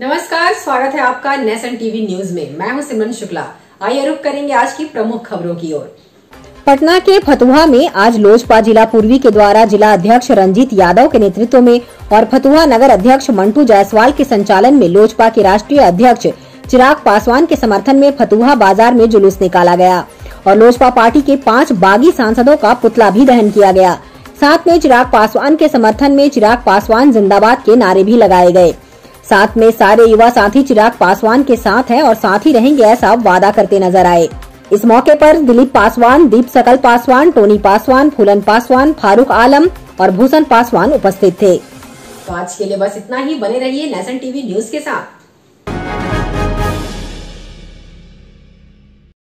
नमस्कार, स्वागत है आपका नेशन टीवी न्यूज़ में। मैं हूँ सिमरन शुक्ला। आइए रुक करेंगे आज की प्रमुख खबरों की ओर। पटना के फतुहा में आज लोजपा जिला पूर्वी के द्वारा जिला अध्यक्ष रंजीत यादव के नेतृत्व में और फतुहा नगर अध्यक्ष मंटू जायसवाल के संचालन में लोजपा के राष्ट्रीय अध्यक्ष चिराग पासवान के समर्थन में फतुहा बाज़ार में जुलूस निकाला गया और लोजपा पार्टी के पाँच बागी सांसदों का पुतला भी दहन किया गया। साथ में चिराग पासवान के समर्थन में चिराग पासवान जिंदाबाद के नारे भी लगाए गए। साथ में सारे युवा साथी चिराग पासवान के साथ हैं और साथ ही रहेंगे ऐसा वादा करते नज़र आए। इस मौके पर दिलीप पासवान, दीप सकल पासवान, टोनी पासवान, फूलन पासवान, फारूक आलम और भूषण पासवान उपस्थित थे। तो आज के लिए बस इतना ही। बने रहिए नेशन टीवी न्यूज़ के साथ।